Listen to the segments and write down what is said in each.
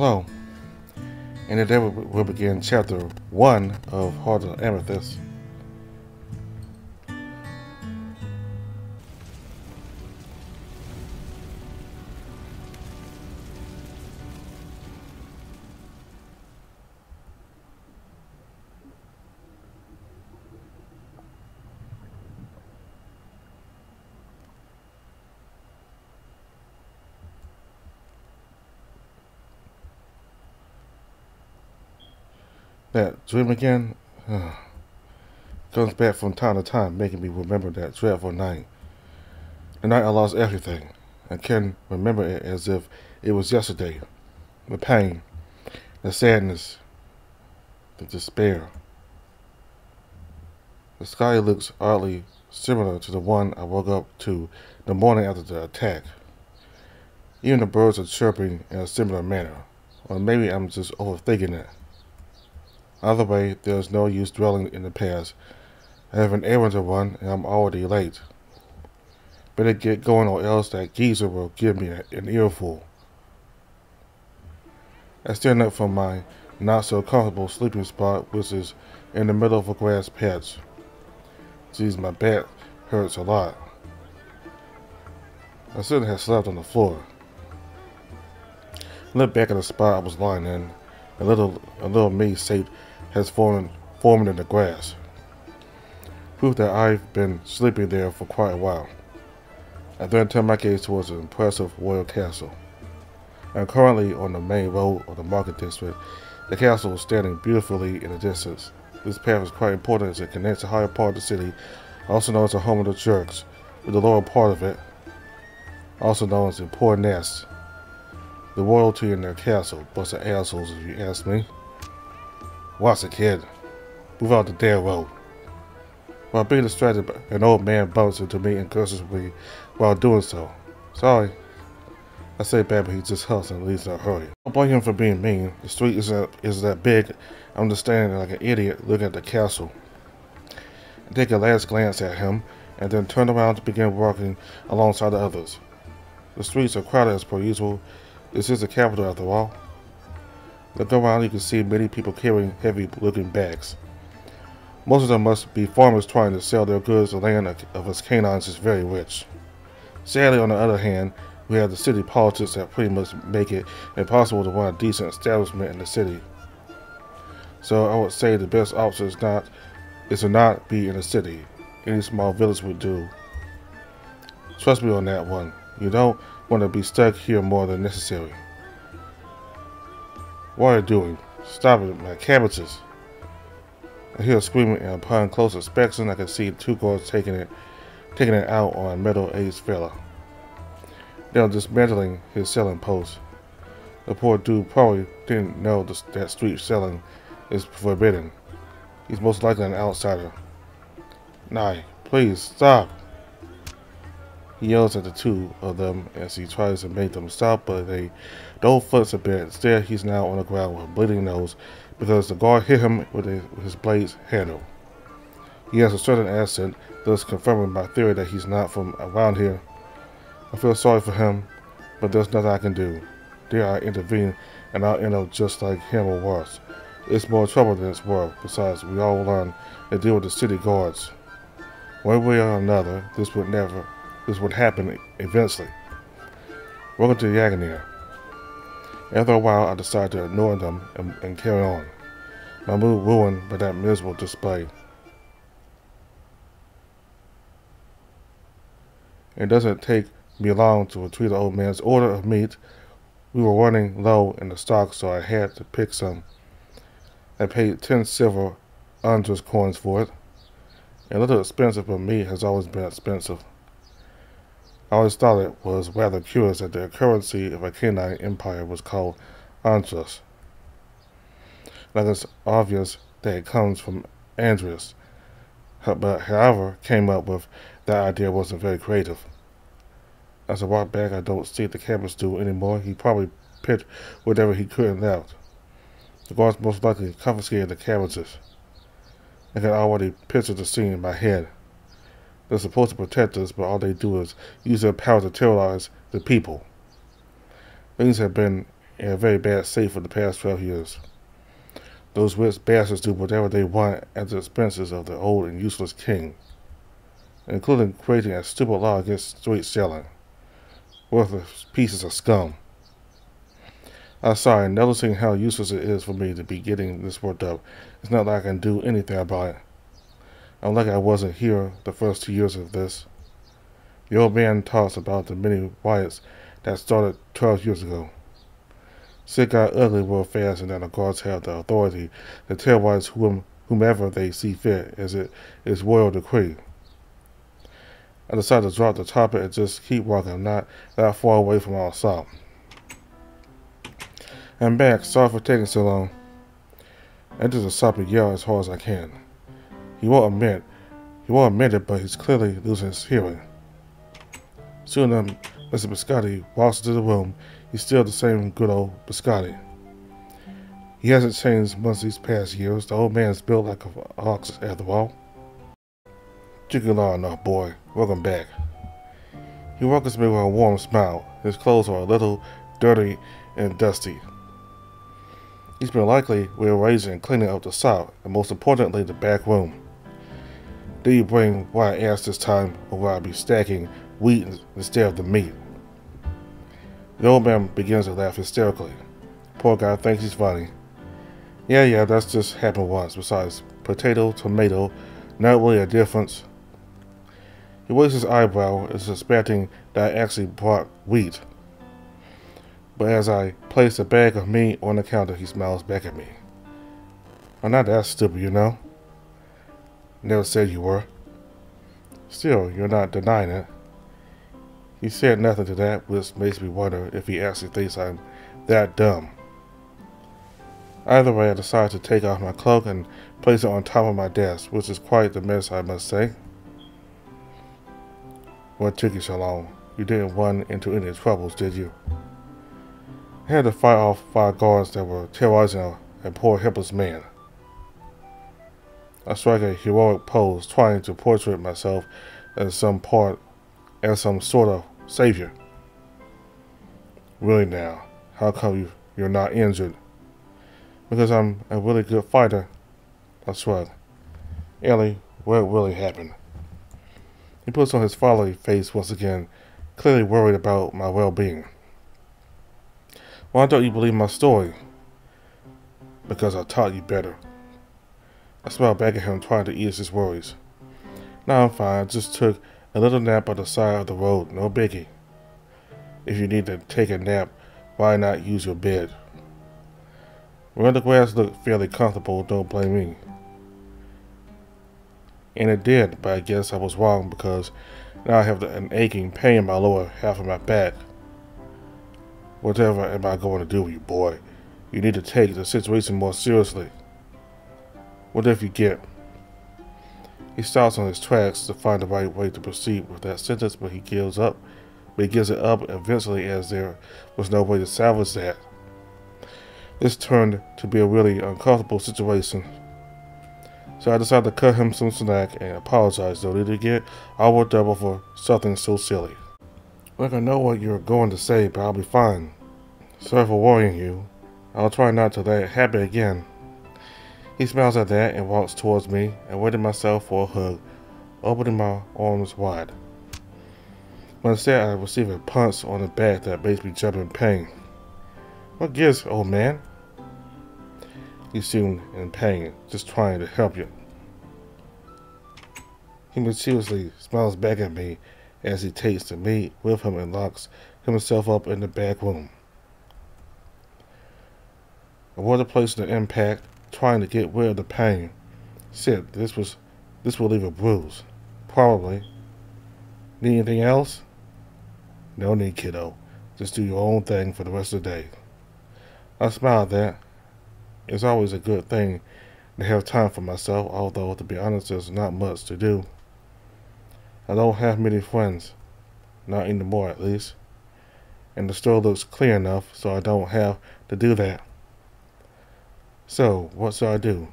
Hello, and today we'll begin chapter 1 of Heart of Amethyst. Dream again comes back from time to time, making me remember that dreadful night. The night I lost everything. I can remember it as if it was yesterday. The pain, the sadness, the despair. The sky looks oddly similar to the one I woke up to the morning after the attack. Even the birds are chirping in a similar manner. Or maybe I'm just overthinking it. Either way, there's no use dwelling in the past. I have an errand to run, and I'm already late. Better get going or else that geezer will give me an earful. I stand up from my not so comfortable sleeping spot, which is in the middle of a grass patch. Geez, my back hurts a lot. I shouldn't have slept on the floor. I looked back at the spot I was lying in. A little, a little me has fallen, formed in the grass. Proof that I've been sleeping there for quite a while. I then turn my gaze towards an impressive royal castle. I'm currently on the main road of the market district. The castle is standing beautifully in the distance. This path is quite important as it connects the higher part of the city, also known as the home of the jerks, with the lower part of it, also known as the poor nest. The royalty in their castle, bunch of assholes if you ask me. Watch it, kid. Move out the damn road. While being distracted, an old man bumps into me and curses me while doing so. Sorry. I say bad, but he just huffs and leaves in a hurry. Don't blame him for being mean. The street isn't is that big. I'm just standing like an idiot looking at the castle. I take a last glance at him and then turn around to begin walking alongside the others. The streets are crowded as per usual. This is the capital after all. Look around, you can see many people carrying heavy-looking bags. Most of them must be farmers trying to sell their goods. The land of us canines is very rich. Sadly, on the other hand, we have the city politics that pretty much make it impossible to run a decent establishment in the city. So I would say the best option is not is to not be in the city. Any small village would do. Trust me on that one. You don't want to be stuck here more than necessary. What are you doing? Stop it, my cabbages. I hear screaming and upon close inspection I can see two guards taking it taking it out on a middle-aged fella. They are dismantling his selling post. The poor dude probably didn't know that street selling is forbidden. He's most likely an outsider. Nye, please, stop! He yells at the two of them as he tries to make them stop, but they don't flinch a bit. Instead, he's now on the ground with a bleeding nose because the guard hit him with his blade's handle. He has a certain accent, thus confirming my theory that he's not from around here. I feel sorry for him, but there's nothing I can do. Dare I intervene, and I'll end up just like him or worse. It's more trouble than it's worth. Besides, we all learn to deal with the city guards. One way or another, this would never this would happen eventually. Welcome to the Yaganir. After a while, I decided to ignore them and, and carry on. My mood ruined by that miserable display. It doesn't take me long to retrieve the old man's order of meat. We were running low in the stock, so I had to pick some. I paid ten silver Andras coins for it. A little expensive, but meat has always been expensive. I always thought it was rather curious that the currency of a canine empire was called Andras. Now it's obvious that it comes from Andreas, but however came up with that idea wasn't very creative. As I walk back, I don't see the campus do anymore. He probably picked whatever he could and left. The guards most likely confiscated the cabbages. I can already picture the scene in my head. They're supposed to protect us, but all they do is use their power to terrorize the people. Things have been in a very bad state for the past 12 years. Those rich bastards do whatever they want at the expenses of the old and useless king, including creating a stupid law against street selling, worthless pieces of scum. I'm sorry, noticing how useless it is for me to be getting this worked up. It's not like I can do anything about it. I'm lucky I wasn't here the first two years of this. The old man talks about the many riots that started 12 years ago. Shit got ugly real fast, and then the guards have the authority to terrorize whom, whomever they see fit, as it is royal decree. I decided to drop the topic and just keep walking. I'm not that far away from our stop. I'm back. Sorry for taking so long. I just stop and yell as hard as I can. He won't admit. He won't admit it, but he's clearly losing his hearing. Soon, um, Mr. Biscotti walks into the room. He's still the same good old Biscotti. He hasn't changed much these past years. The old man's built like a ox after all. Chicken enough, boy. Welcome back. He welcomes me with a warm smile. His clothes are a little dirty and dusty. He's been likely rearranging and cleaning up the shop, and most importantly, the back room. Did you bring what I asked this time, or will I be stacking wheat instead of the meat? The old man begins to laugh hysterically. Poor guy thinks he's funny. Yeah, yeah, that's just happened once. Besides, potato, tomato, not really a difference. He raises his eyebrow, is suspecting that I actually brought wheat. But as I place a bag of meat on the counter, he smiles back at me. I'm not that stupid, you know. Never said you were. Still, you're not denying it. He said nothing to that, which makes me wonder if he actually thinks I'm that dumb. Either way, I decide to take off my cloak and place it on top of my desk, which is quite the mess, I must say. What took you so long? You didn't run into any troubles, did you? I had to fight off five guards that were terrorizing a, a poor helpless man. I strike a heroic pose, trying to portray myself as some part, as some sort of savior. Really now, how come you, you're not injured? Because I'm a really good fighter. I shrug. Ellie, what really happened? He puts on his fatherly face once again, clearly worried about my well-being. Why don't you believe my story? Because I taught you better. I smiled back at him, trying to ease his worries. Now I'm fine. Just took a little nap on the side of the road. No biggie. If you need to take a nap, why not use your bed? When the grass looked fairly comfortable, don't blame me. And it did, but I guess I was wrong because now I have an aching pain in my lower half of my back. Whatever am I going to do with you, boy? You need to take the situation more seriously. What if you get? He stops on his tracks to find the right way to proceed with that sentence, but he gives up. But he gives it up eventually as there was no way to salvage that. This turned to be a really uncomfortable situation. So I decided to cut him some slack and apologize, though, did get all worked up over something so silly. Look, I know what you're going to say, but I'll be fine. Sorry for worrying you. I'll try not to let it happen again. He smiles at that and walks towards me and waited myself for a hug, opening my arms wide. But instead, I receive a punch on the back that makes me jump in pain. What gives, old man? You seem in pain, just trying to help you. He mischievously smiles back at me as he takes the meat with him and locks himself up in the back room. Avoid the place the impact, trying to get rid of the pain. Sit, this was this will leave a bruise. Probably. Need anything else? No need, kiddo. Just do your own thing for the rest of the day. I smile at that. It's always a good thing to have time for myself, although, to be honest, there's not much to do. I don't have many friends. Not anymore, at least. And the store looks clear enough, so I don't have to do that. So, what shall I do?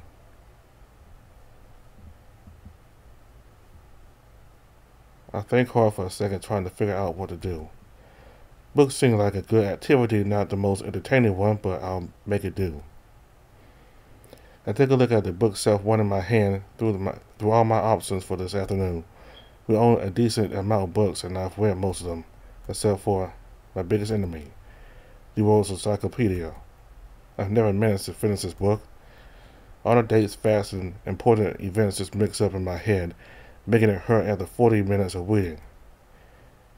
I think hard for a second trying to figure out what to do. Books seem like a good activity, not the most entertaining one, but I'll make it do. I take a look at the bookshelf, one in my hand, through, my, through all my options for this afternoon. We own a decent amount of books, and I've read most of them, except for my biggest enemy, the World's Encyclopedia. I've never managed to finish this book. All the dates, facts, and important events just mix up in my head, making it hurt after 40 minutes of reading.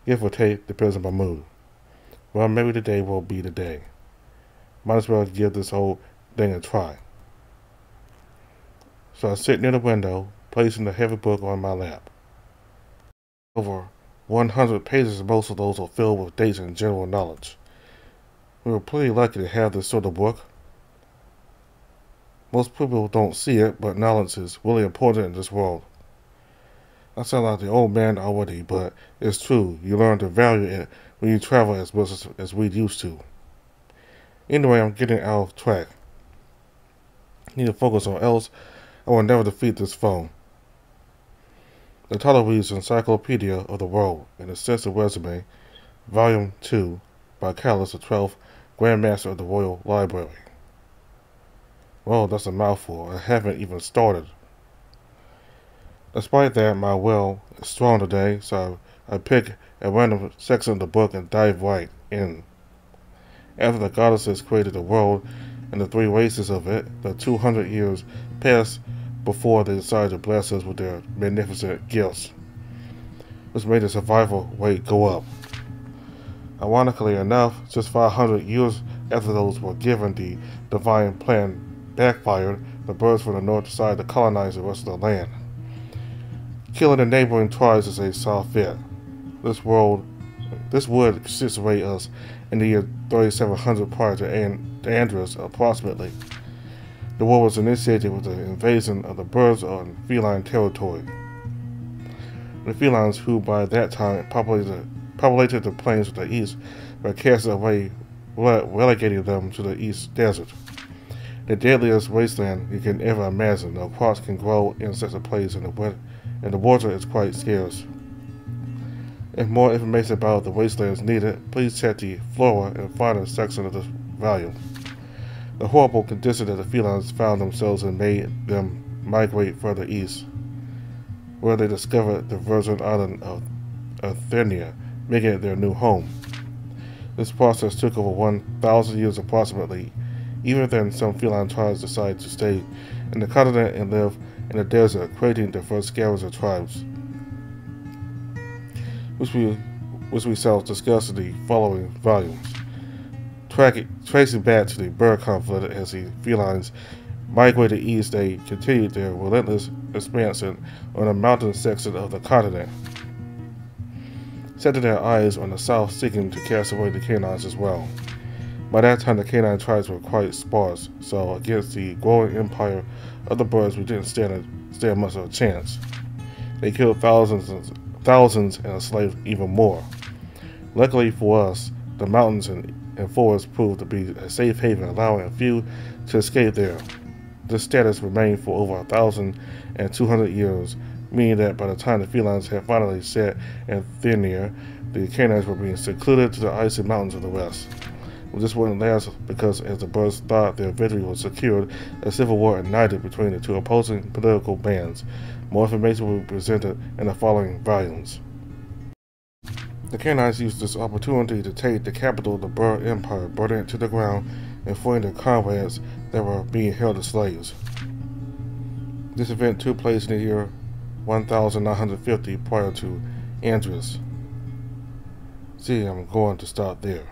Give or take, depends on my mood. Well, maybe today will be the day. Might as well give this whole thing a try. So I sit near the window, placing the heavy book on my lap. Over 100 pages, most of those are filled with dates and general knowledge. We were pretty lucky to have this sort of book. Most people don't see it, but knowledge is really important in this world. I sound like the old man already, but it's true. You learn to value it when you travel as much as, as we used to. Anyway, I'm getting out of track. Need to focus on else I will never defeat this foe. The title reads Encyclopedia of the World, an extensive resume, Volume 2, by Carlos the 12th, Grand Master of the Royal Library. Well, that's a mouthful. I haven't even started. Despite that, my will is strong today, so I pick a random section of the book and dive right in. After the goddesses created the world and the three races of it, the 200 years passed before they decided to bless us with their magnificent gifts, which made the survival rate go up. Ironically enough, just 500 years after those were given, the divine plan backfired. The birds from the north decided to colonize the rest of the land. Killing the neighboring tribes is a soft fit. This world, this would situate us in the year 3700 prior to Andros, approximately. The war was initiated with the invasion of the birds on feline territory. The felines, who by that time populated, populated the plains of the east, but cast away, relegating them to the east desert. The deadliest wasteland you can ever imagine. No crops can grow in such a place, and the, and the water is quite scarce. If more information about the wasteland is needed, please check the flora and fauna section of this volume. The horrible condition that the felines found themselves in made them migrate further east, where they discovered the virgin island of Athenia, making it their new home. This process took over 1,000 years approximately. Even then, some feline tribes decided to stay in the continent and live in the desert, creating the first scavenger tribes, which we, which we shall discuss in the following volumes tracing back to the bird conflict as the felines migrated east, they continued their relentless expansion on a mountain section of the continent, setting their eyes on the south, seeking to cast away the canines as well. By that time, the canine tribes were quite sparse, so against the growing empire of the birds, we didn't stand, a, stand much of a chance. They killed thousands and thousands and enslaved even more. Luckily for us, the mountains and and forests proved to be a safe haven, allowing a few to escape there. This status remained for over a thousand and two hundred years, meaning that by the time the felines had finally set in Thenia, the canines were being secluded to the icy mountains of the west. This wouldn't last because, as the birds thought their victory was secured, a civil war ignited between the two opposing political bands. More information will be presented in the following volumes. The Canines used this opportunity to take the capital of the Burr Empire, burning it to the ground, and freeing their comrades that were being held as slaves. This event took place in the year 1950 prior to Andros. See, I'm going to stop there.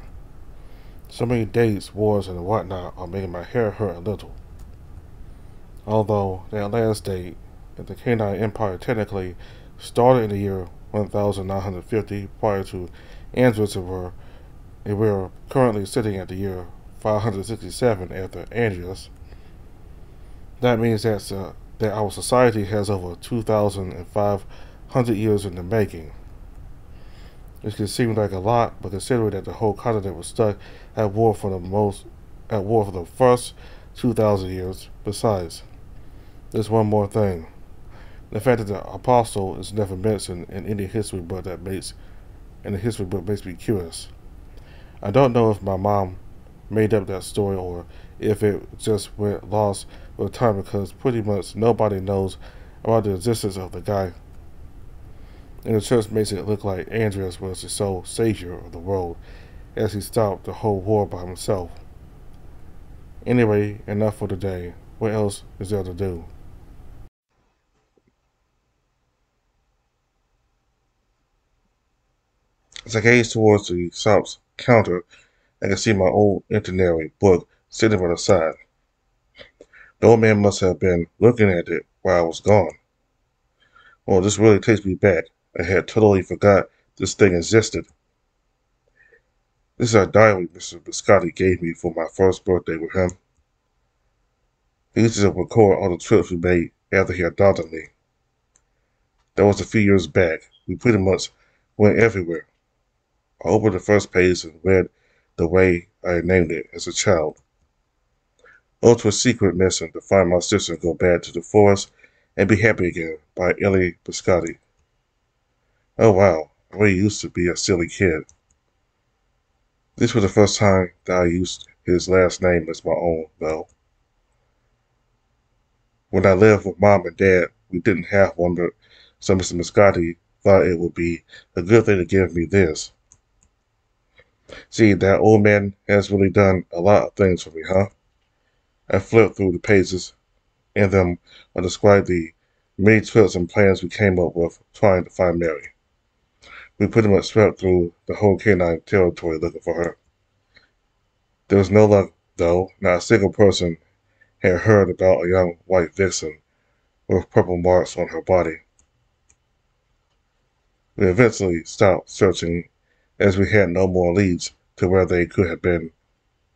So many dates, wars, and whatnot are making my hair hurt a little. Although that last date, the Canine Empire technically started in the year 1,950 prior to Andros were, and we are currently sitting at the year 567 after Andros. That means that's uh, that our society has over 2,500 years in the making. This can seem like a lot, but considering that the whole continent was stuck at war for the most at war for the first 2,000 years. Besides, there's one more thing. The fact that the apostle is never mentioned in any history book that makes in the history book makes me curious. I don't know if my mom made up that story or if it just went lost with time because pretty much nobody knows about the existence of the guy. And the church makes it look like Andreas was the sole savior of the world as he stopped the whole war by himself. Anyway, enough for today. What else is there to do? As I gaze towards the shop's counter, I can see my old itinerary book sitting by the side. The old man must have been looking at it while I was gone. Well, this really takes me back. I had totally forgot this thing existed. This is a diary Mr. Biscotti gave me for my first birthday with him. He used to record all the trips we made after he adopted me. That was a few years back. We pretty much went everywhere. I opened the first page and read the way I named it as a child. Ultra Secret Mission to find my sister go back to the forest and be happy again by Ellie Biscotti. Oh wow, I really used to be a silly kid. This was the first time that I used his last name as my own, though. When I lived with mom and dad, we didn't have one, but so Mr. Biscotti thought it would be a good thing to give me this. See, that old man has really done a lot of things for me, huh? I flipped through the pages. In them I described the many trips and plans we came up with trying to find Mary. We pretty much swept through the whole canine territory looking for her. There was no luck, though. Not a single person had heard about a young white vixen with purple marks on her body. We eventually stopped searching as we had no more leads to where they could have been,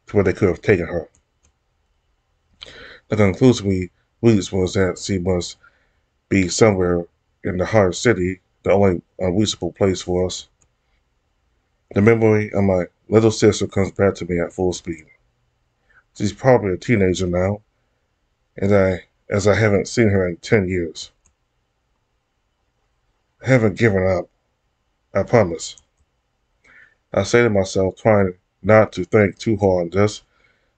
to where they could have taken her. The conclusion we reached was that she must be somewhere in the heart city, the only unreachable place for us. The memory of my little sister comes back to me at full speed. She's probably a teenager now, and I, as I haven't seen her in ten years. I haven't given up. I promise. I say to myself, trying not to think too hard on this.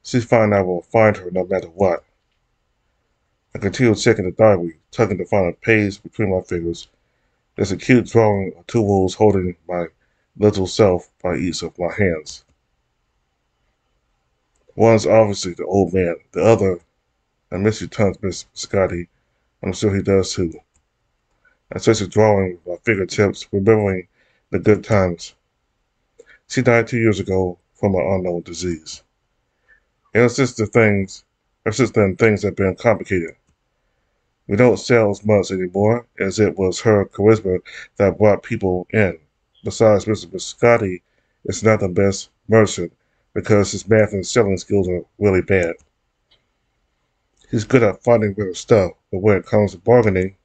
She's fine I will find her no matter what. I continue checking the diary, tugging the final page between my fingers. There's a cute drawing of two wolves holding my little self by each of my hands. One's obviously the old man, the other, I miss you tons, Mrs. Biscotti. I'm sure he does too. I search the drawing with my fingertips, remembering the good times. She died two years ago from an unknown disease. Ever since the things, ever since then, things have been complicated. We don't sell as much anymore, as it was her charisma that brought people in. Besides, Mr. Biscotti is not the best merchant because his math and selling skills are really bad. He's good at finding better stuff, but when it comes to bargaining,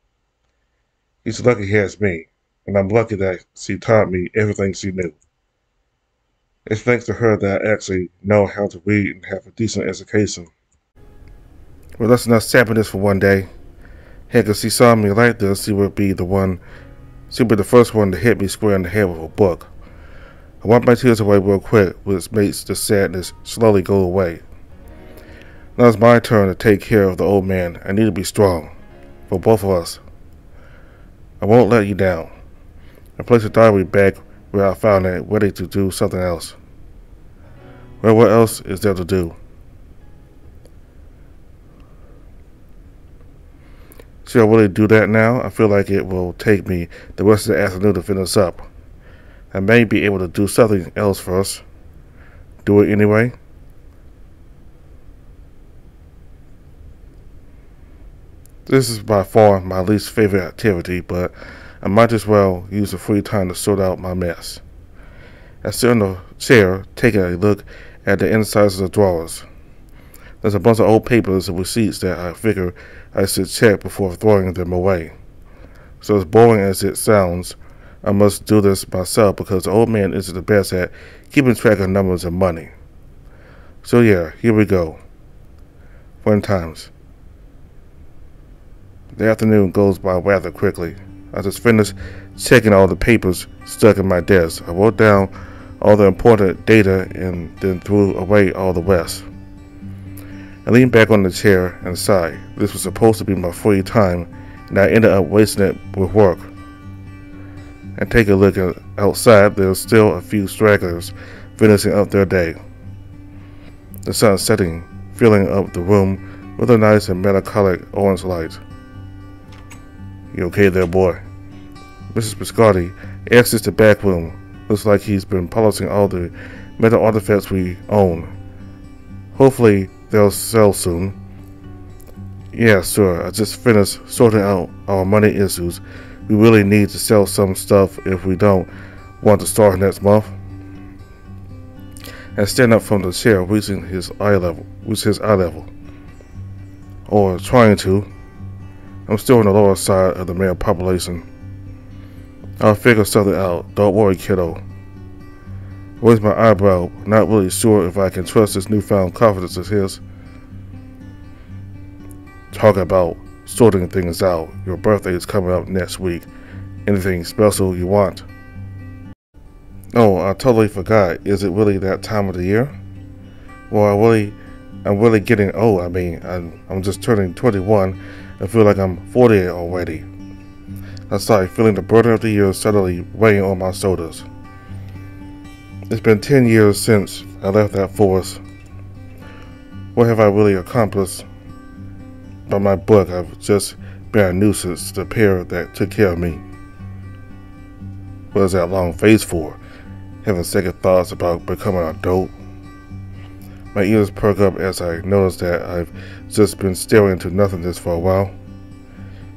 he's lucky he has me, and I'm lucky that she taught me everything she knew. It's thanks to her that I actually know how to read and have a decent education. Well, let's not sample this for one day. Heck, if she saw me like this, she would be the one, she would be the first one to hit me square in the head with a book. I wipe my tears away real quick, which makes the sadness slowly go away. Now it's my turn to take care of the old man. I need to be strong. For both of us. I won't let you down. I place the diary back where I found it, ready to do something else. Well, what else is there to do? Should I really do that now? I feel like it will take me the rest of the afternoon to finish up. I may be able to do something else first. Do it anyway. This is by far my least favorite activity, but I might as well use the free time to sort out my mess. I sit in the chair, taking a look at the insides of the drawers. There's a bunch of old papers and receipts that I figure I should check before throwing them away. So as boring as it sounds, I must do this myself because the old man isn't the best at keeping track of numbers and money. So yeah, here we go. Fun times. The afternoon goes by rather quickly. I just finished checking all the papers stuck in my desk. I wrote down all the important data and then threw away all the rest. I leaned back on the chair and sighed. This was supposed to be my free time, and I ended up wasting it with work. And take a look outside, there's still a few stragglers finishing up their day. The sun setting, filling up the room with a nice and melancholic orange light. You okay there, boy? Mrs. Biscotti exits the back room. Looks like he's been polishing all the metal artifacts we own. Hopefully, they'll sell soon. Yeah, sure. I just finished sorting out our money issues. We really need to sell some stuff if we don't want to start next month. And stand up from the chair, reaching his eye level, with his eye level, or trying to. I'm still on the lower side of the male population. I'll figure something out. Don't worry, kiddo. Raise my eyebrow, not really sure if I can trust this newfound confidence of his. Talk about sorting things out. Your birthday is coming up next week. Anything special you want? Oh, I totally forgot. Is it really that time of the year? Well, I really, I'm really getting old. I mean, I'm, I'm just turning 21. I feel like I'm 40 already. I started feeling the burden of the year suddenly weighing on my shoulders. It's been 10 years since I left that force. What have I really accomplished? By my book, I've just been a nuisance to the pair that took care of me. What is that long face for? Having second thoughts about becoming an adult? My ears perk up as I notice that I've just been staring into nothingness for a while.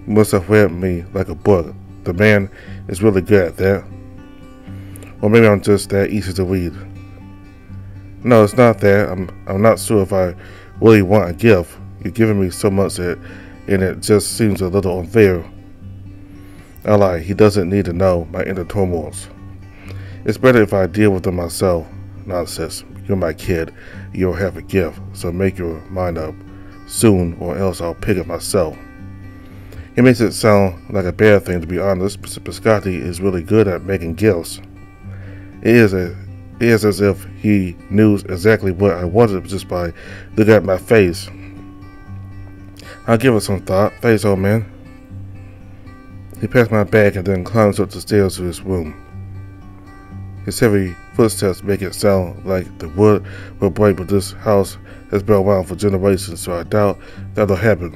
You must have read me like a book. The man is really good at that. Or maybe I'm just that easy to read. No, it's not that. I'm I'm not sure if I really want a gift. You're giving me so much that and it just seems a little unfair. I lie, he doesn't need to know my inner turmoils. It's better if I deal with them myself. Nonsense. You're my kid. You'll have a gift, so make your mind up soon or else I'll pick it myself. He makes it sound like a bad thing to be honest, but Biscotti is really good at making gifts. It is, a, it is as if he knew exactly what I wanted just by looking at my face. I'll give it some thought. Thanks, old man. He pats my back and then climbs up the stairs to his room. His heavy footsteps make it sound like the wood will break, but this house has been around for generations, so I doubt that'll happen.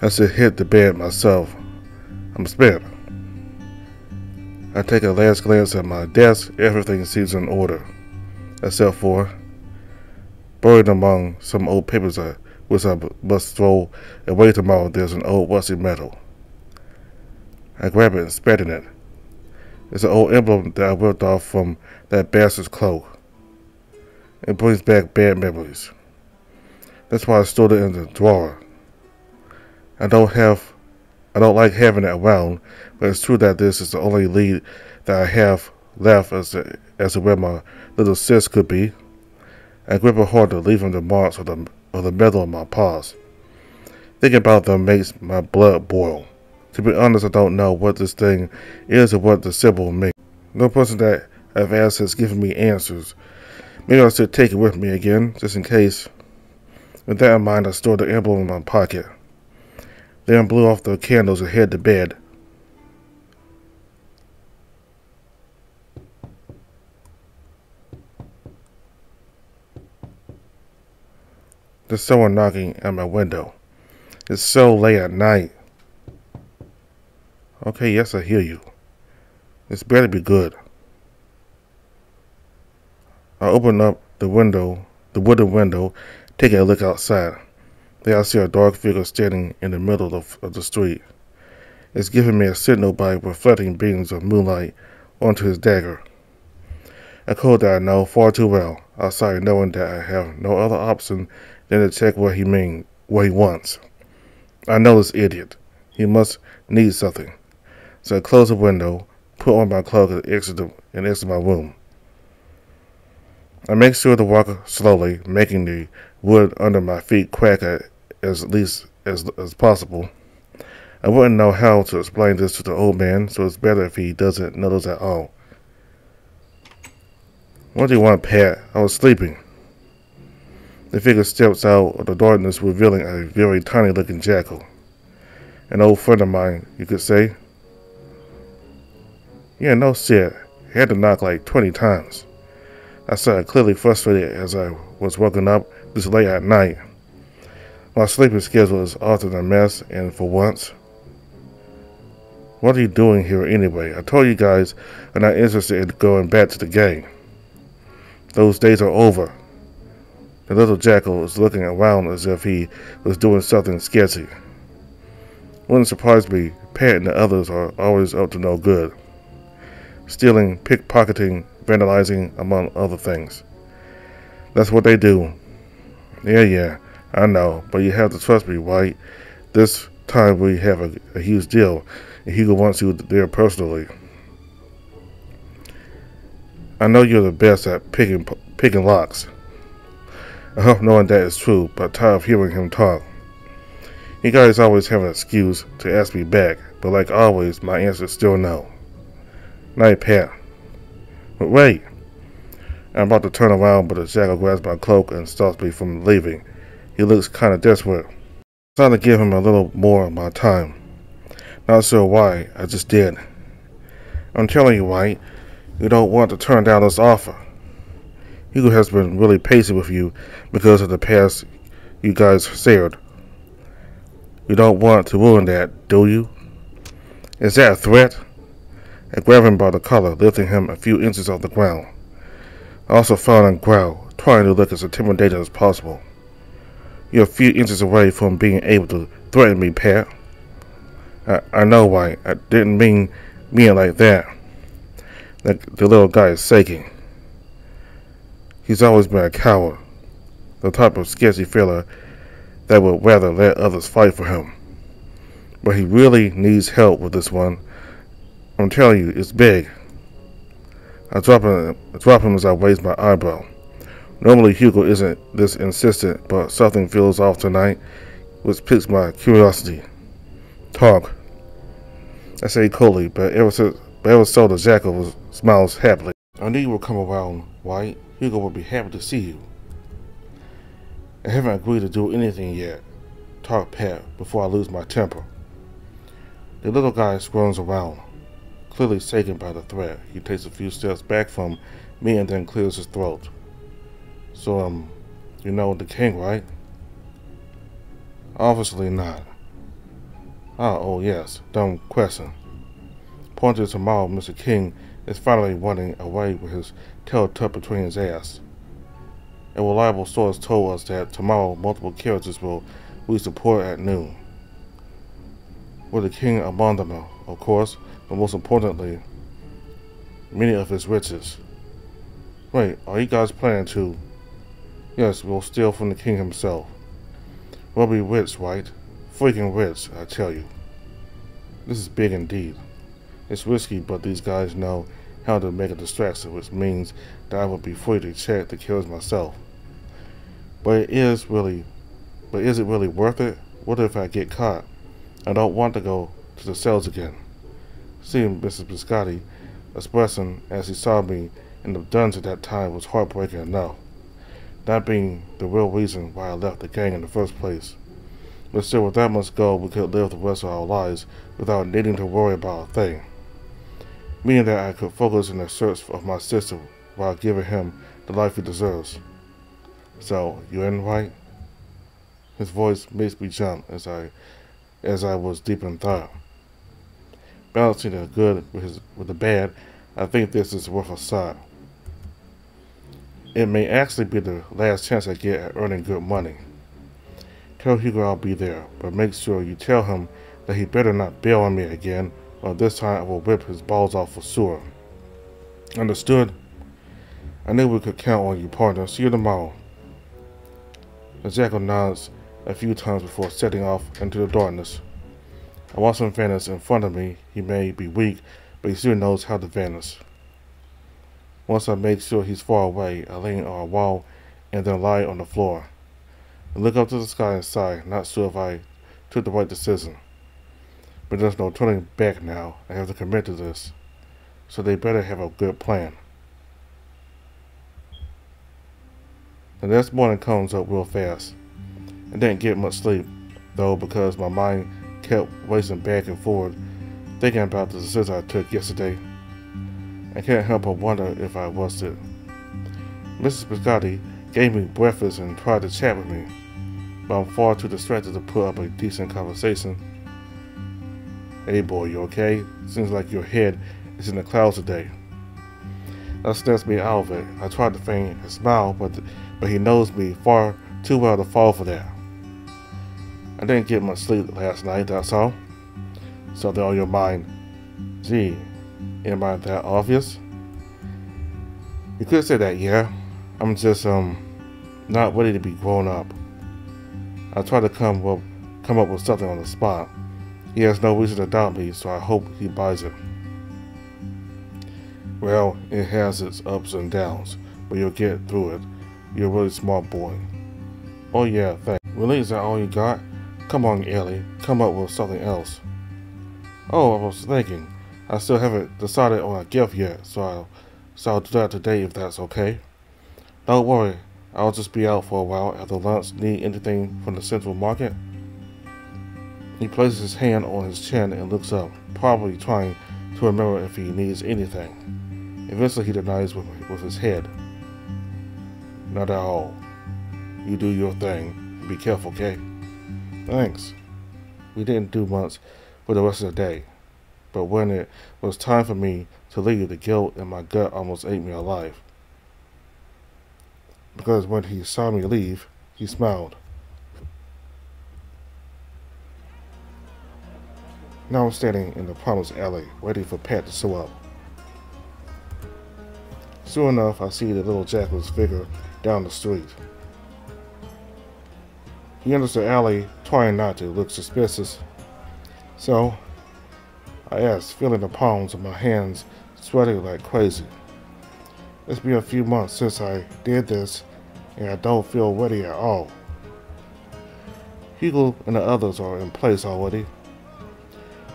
I should hit the bed myself. I'm spent. I take a last glance at my desk. Everything seems in order, except for buried among some old papers I, which I must throw away tomorrow. There's an old rusty medal. I grab it and in it. It's an old emblem that I ripped off from that bastard's cloak. It brings back bad memories. That's why I stored it in the drawer. I don't have I don't like having it around, but it's true that this is the only lead that I have left as to, as to where my little sis could be. I grip it hard to leave him the marks of the, of the metal on my paws. Thinking about them makes my blood boil. To be honest, I don't know what this thing is or what the symbol means. No person that I've asked has given me answers. Maybe I should take it with me again, just in case. With that in mind, I stored the emblem in my pocket then blew off the candles and head to bed. There's someone knocking at my window. It's so late at night. Okay, yes, I hear you. This better be good. I open up the window, the wooden window, taking a look outside. There I see a dark figure standing in the middle of, of the street. It's giving me a signal by reflecting beams of moonlight onto his dagger. A code that I know far too well, outside knowing that I have no other option than to check what he mean, what he wants. I know this idiot. He must need something. So I close the window, put on my cloak, and exit, the, and exit my room. I make sure to walk slowly, making the wood under my feet crack as at least as as possible. I wouldn't know how to explain this to the old man, so it's better if he doesn't notice at all. What do you want, Pat? I was sleeping. The figure steps out of the darkness, revealing a very tiny looking jackal. An old friend of mine, you could say. Yeah, no shit. He had to knock like 20 times. I started clearly frustrated as I was woken up this late at night. My sleeping schedule is often a mess, and for once, what are you doing here anyway? I told you guys I'm not interested in going back to the game. Those days are over. The little jackal was looking around as if he was doing something sketchy. Wouldn't surprise me, Pat and the others are always up to no good. Stealing, pickpocketing, vandalizing, among other things. That's what they do. Yeah, yeah, I know, but you have to trust me, White. This time we have a, a huge deal, and Hugo wants you there personally. I know you're the best at picking picking locks. I hope knowing that is true, but tired of hearing him talk. You guys always have an excuse to ask me back, but like always, my answer is still no. Night, Pat. But wait. I'm about to turn around, but the shadow grabs my cloak and stops me from leaving. He looks kind of desperate. I'm trying to give him a little more of my time. Not sure why, I just did. I'm telling you, White, you don't want to turn down this offer. Hugo has been really patient with you because of the past you guys shared. You don't want to ruin that, do you? Is that a threat? I grabbed him by the collar, lifting him a few inches off the ground. I also found and growled, trying to look as intimidating as possible. You're a few inches away from being able to threaten me, Pat. I, I know why. I didn't mean mean like that. The, the little guy is shaking. He's always been a coward. The type of sketchy fella that would rather let others fight for him. But he really needs help with this one. I'm telling you, it's big. I drop him, I drop him as I raise my eyebrow. Normally Hugo isn't this insistent, but something feels off tonight, which piques my curiosity. Talk. I say coldly, but ever so, but ever so the jackal smiles happily. I knew you would come around, White. Hugo will be happy to see you. I haven't agreed to do anything yet. Talk Pat before I lose my temper. The little guy squirms around, clearly shaken by the threat. He takes a few steps back from me and then clears his throat. So, um, you know the king, right? Obviously not. Ah, oh yes, dumb question. Pointed to Mao, Mr. King is finally running away with his tail tucked between his ass. A reliable source told us that tomorrow multiple carriages will reach the port at noon. With the king among them, of course, but most importantly, many of his riches. Wait, are you guys planning to? Yes, we'll steal from the king himself. We'll be rich, right? Freaking rich, I tell you. This is big indeed. It's risky, but these guys know how to make a distraction, which means that I will be free to check the kills myself. But it is really, but is it really worth it? What if I get caught? I don't want to go to the cells again. Seeing Mrs. Biscotti expressing as he saw me in the dungeon at that time was heartbreaking enough. That being the real reason why I left the gang in the first place. But still, with that much gold, we could live the rest of our lives without needing to worry about a thing meaning that I could focus on the search of my sister while giving him the life he deserves. So, you in right? His voice makes me jump as I as I was deep in thought. Balancing the good with his with the bad, I think this is worth a shot. It may actually be the last chance I get at earning good money. Tell Hugo I'll be there, but make sure you tell him that he better not bail on me again or this time I will whip his balls off for sure. Understood? I knew we could count on you, partner. See you tomorrow. The jackal nods a few times before setting off into the darkness. I watch him vanish in front of me. He may be weak, but he still knows how to vanish. Once I make sure he's far away, I lean on a wall and then lie on the floor. I look up to the sky and sigh, not sure if I took the right decision. But there's no turning back now. I have to commit to this. So they better have a good plan. The next morning comes up real fast. I didn't get much sleep, though, because my mind kept racing back and forth, thinking about the decision I took yesterday. I can't help but wonder if I was it. Mrs. Biscotti gave me breakfast and tried to chat with me, but I'm far too distracted to put up a decent conversation. Hey boy, you okay? Seems like your head is in the clouds today. That snaps me out of it. I tried to feign a smile, but but he knows me far too well to fall for that. I didn't get much sleep last night, that's all. Something on your mind. Gee, am I that obvious? You could say that, yeah. I'm just um not ready to be grown up. I try to come up come up with something on the spot. He has no reason to doubt me, so I hope he buys it. Well, it has its ups and downs, but you'll get through it. You're a really smart boy. Oh yeah, thanks. Really, is that all you got? Come on, Ellie. Come up with something else. Oh, I was thinking. I still haven't decided on a gift yet, so I'll, so I'll do that today if that's okay. Don't worry. I'll just be out for a while after lunch. Need anything from the central market? He places his hand on his chin and looks up, probably trying to remember if he needs anything. Eventually, he denies with, with his head. Not at all. You do your thing. Be careful, okay? Thanks. We didn't do much for the rest of the day, but when it was time for me to leave, the guilt in my gut almost ate me alive. Because when he saw me leave, he smiled. Now I'm standing in the promised alley, waiting for Pat to show up. Soon enough, I see the little jackal's figure down the street. He enters the alley, trying not to look suspicious. So, I asked, feeling the palms of my hands sweating like crazy. It's been a few months since I did this, and I don't feel ready at all. Hugo and the others are in place already.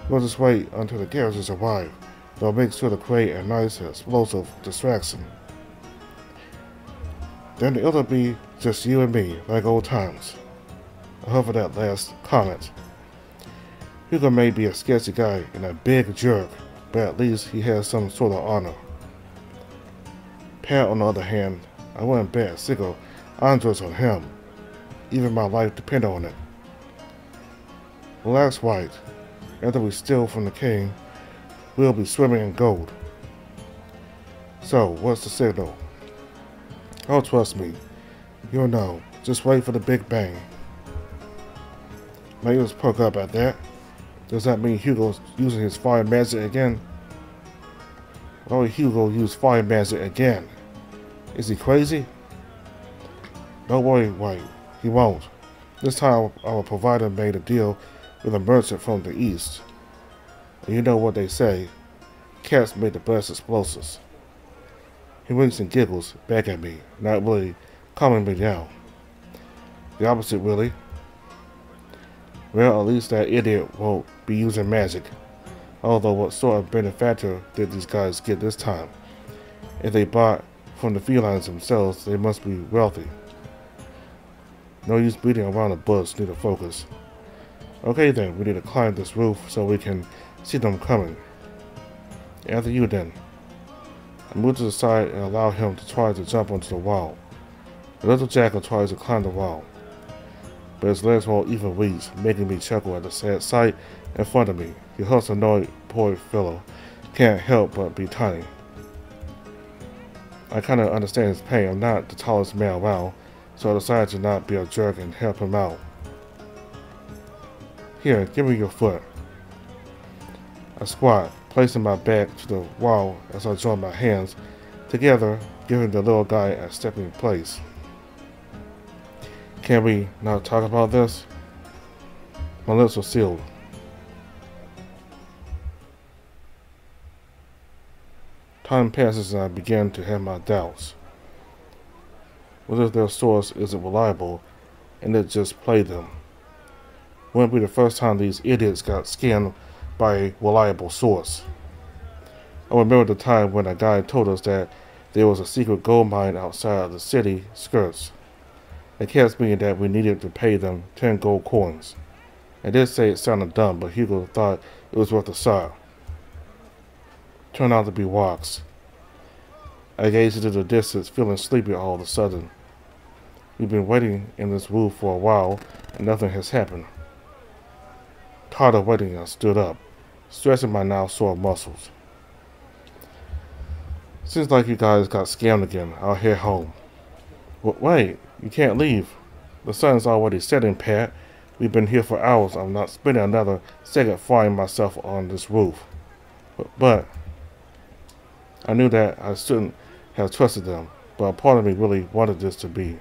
We'll just wait until the garrisons arrive. They'll make sure to create a nice explosive distraction. Then it'll be just you and me, like old times. I hope for that last comment. Hugo may be a sketchy guy and a big jerk, but at least he has some sort of honor. Pat, on the other hand, I wouldn't bet a single Andres on him. Even my life depended on it. Relax, White. After we steal from the king, we'll be swimming in gold. So, what's the signal? Oh, trust me. You'll know. Just wait for the big bang. Ears perk up at that. Does that mean Hugo's using his fire magic again? Oh, Hugo used fire magic again. Is he crazy? Don't worry, White. He won't. This time, our provider made a deal with a merchant from the east. And you know what they say. Cats make the best explosives. He winks and giggles back at me, not really calming me down. The opposite, really. Well, at least that idiot won't be using magic. Although what sort of benefactor did these guys get this time? If they bought from the felines themselves, they must be wealthy. No use beating around the bush, need to focus. Okay then, we need to climb this roof so we can see them coming. After you then. I move to the side and allow him to try to jump onto the wall. The little jackal tries to climb the wall, but his legs won't even reach, making me chuckle at the sad sight in front of me. He hurts annoyed poor fellow, can't help but be tiny. I kind of understand his pain. I'm not the tallest man around, so I decided to not be a jerk and help him out. Here, give me your foot. I squat, placing my back to the wall as I join my hands together, giving the little guy a stepping place. Can we not talk about this? My lips were sealed. Time passes and I begin to have my doubts. Whether their source isn't reliable and it just played them. Wouldn't be the first time these idiots got scammed by a reliable source. I remember the time when a guy told us that there was a secret gold mine outside of the city skirts. It kept meaning that we needed to pay them ten gold coins. I did say it sounded dumb, but Hugo thought it was worth a shot. Turned out to be walks. I gazed into the distance, feeling sleepy all of a sudden. We've been waiting in this room for a while, and nothing has happened. Tired of waiting, I stood up, stretching my now sore muscles. Seems like you guys got scammed again. I'll head home. Wait, you can't leave. The sun's already setting, Pat. We've been here for hours. I'm not spending another second frying myself on this roof. But, but I knew that I shouldn't have trusted them, but a part of me really wanted this to be.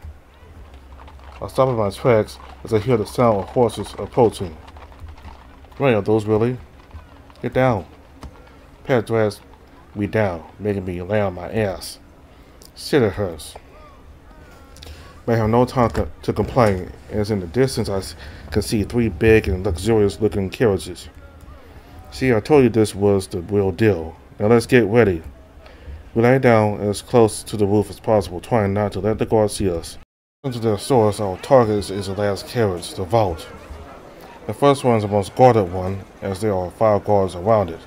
I stopped in my tracks as I hear the sound of horses approaching. Wait, are those really? Get down. Pat drags me down, making me lay on my ass. Shit, it hurts. But I have no time to complain, as in the distance I can see three big and luxurious looking carriages. See, I told you this was the real deal. Now let's get ready. We lay down as close to the roof as possible, trying not to let the guards see us. Into their source, our target is the last carriage, the vault. The first one is the most guarded one, as there are five guards around it.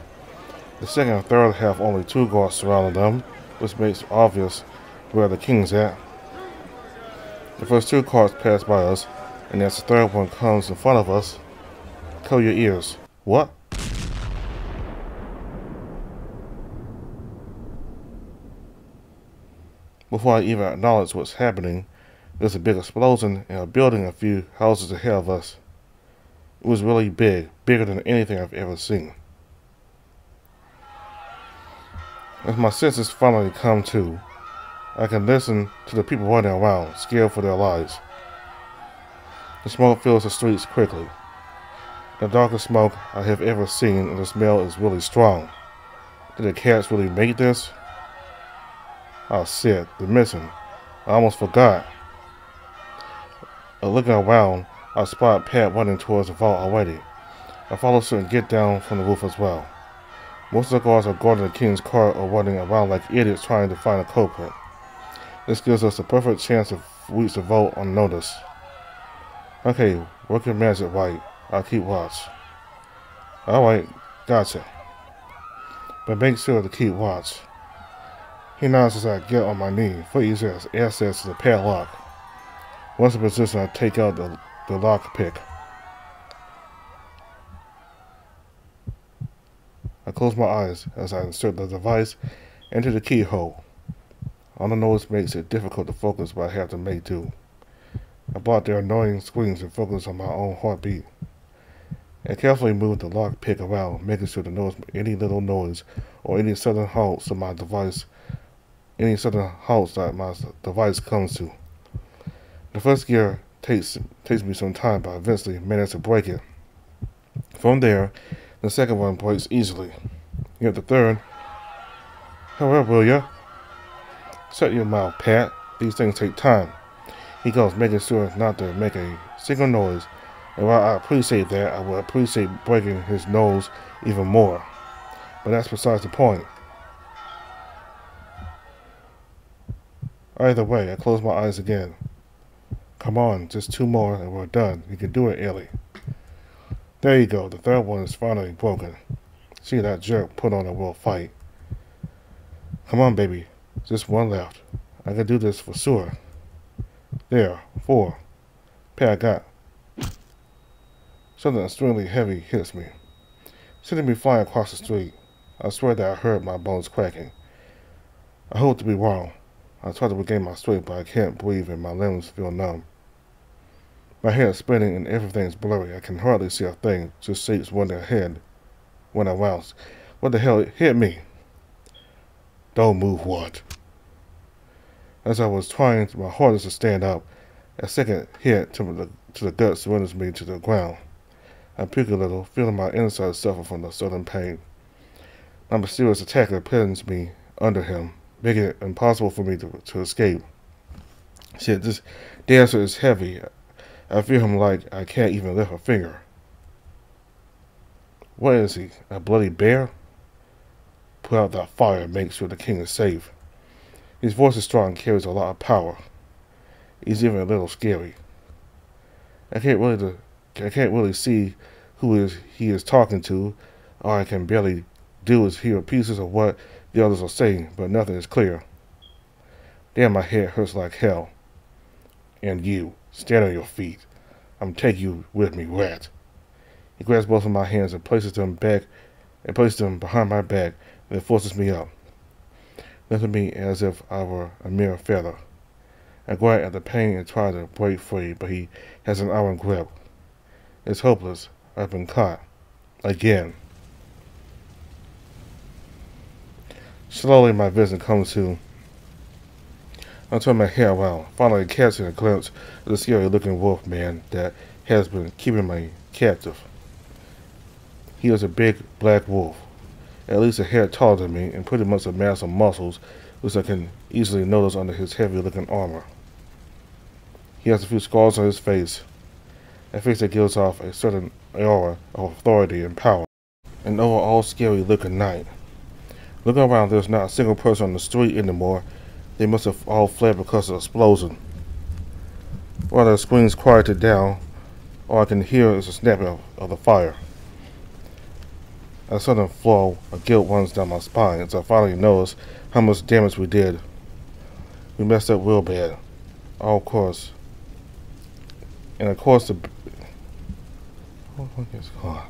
The second and third have only two guards surrounding them, which makes obvious where the king's at. The first two cars pass by us, and as the third one comes in front of us, cover your ears. What? Before I even acknowledge what's happening, there's a big explosion in a building a few houses ahead of us. It was really big, bigger than anything I've ever seen. As my senses finally come to, I can listen to the people running around, scared for their lives. The smoke fills the streets quickly. The darkest smoke I have ever seen, and the smell is really strong. Did the cats really make this? Oh shit, they're missing. I almost forgot. Looking around, I spot Pat running towards the vault already. I follow suit and get down from the roof as well. Most of the guards are guarding the king's car or running around like idiots trying to find a culprit. This gives us a perfect chance to reach the vault unnoticed. Okay, work your magic right. I'll keep watch. Alright, gotcha. But make sure to keep watch. He nods as I get on my knee, for easier access to the padlock. Once in position, I take out the, the lock pick. I close my eyes as I insert the device into the keyhole. Don't know what makes it difficult to focus, but I have to make do. I block their annoying screams and focus on my own heartbeat. I carefully move the lock pick around, making sure to notice any little noise or any sudden halts of my device any sudden halts that my device comes to. The first gear takes takes me some time, but eventually manage to break it. From there, the second one breaks easily. Yet the third, however, will ya? Shut your mouth, Pat. These things take time. He goes, making sure not to make a single noise. And while I appreciate that, I would appreciate breaking his nose even more. But that's besides the point. Either way, I close my eyes again. Come on, just two more and we're done. You can do it, Ellie. There you go. The third one is finally broken. See that jerk put on a real fight. Come on, baby. Just one left. I can do this for sure. There, four. Pay I got. Something extremely heavy hits me, sending me flying across the street. I swear that I heard my bones cracking. I hope to be wrong. I try to regain my strength, but I can't breathe and my limbs feel numb. My head is spinning and everything is blurry. I can hardly see a thing, just shapes running ahead when I rouse. What the hell hit me? Don't move what? As I was trying my hardest to stand up, a second hit to the, to the gut surrenders me to the ground. I puke a little, feeling my insides suffer from the sudden pain. My mysterious attacker pins me under him, making it impossible for me to, to escape. Shit, this dancer is heavy. I feel him like I can't even lift a finger. What is he? A bloody bear? Put out that fire and make sure the king is safe. His voice is strong and carries a lot of power. He's even a little scary. I can't really I can't really see who is he is talking to. All I can barely do is hear pieces of what the others are saying, but nothing is clear. Damn, my head hurts like hell. And you, stand on your feet. I'm taking you with me, rat. He grabs both of my hands and places them back and places them behind my back then forces me up. Lifting me as if I were a mere feather. I grind at the pain and try to break free, but he has an iron grip. It's hopeless. I've been caught. Again. Slowly my vision comes to. I turn my head around, finally catching a glimpse of the scary looking wolf man that has been keeping me captive. He was a big black wolf, at least a head taller than me and pretty much a mass of muscles which I can easily notice under his heavy looking armor. He has a few scars on his face, a face that gives off a certain aura of authority and power. An overall scary looking knight. Looking around, there's not a single person on the street anymore. They must have all fled because of the explosion. While the screams quieted down, all I can hear is the snapping of, of the fire. A sudden flow of guilt runs down my spine as I finally notice how much damage we did. We messed up real bad. All of course. And of course the oh, called?